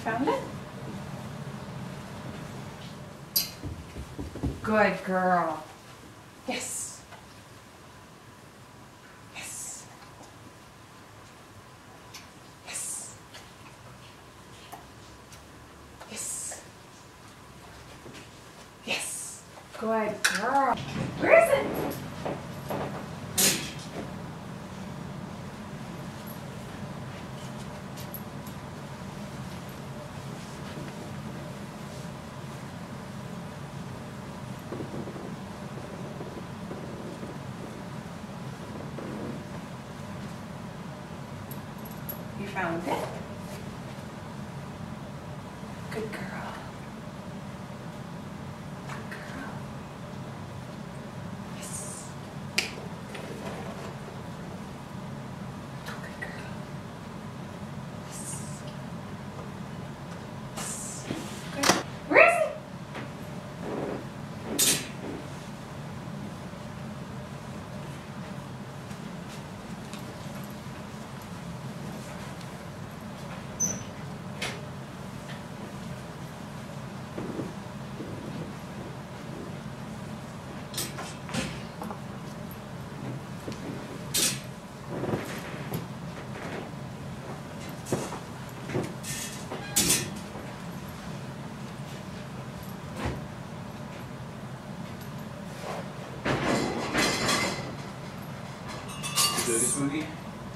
found it? Good girl. Yes. Yes. Yes. Yes. Yes. Good girl. Where is it? Found it? Good girl.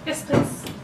Yes, please.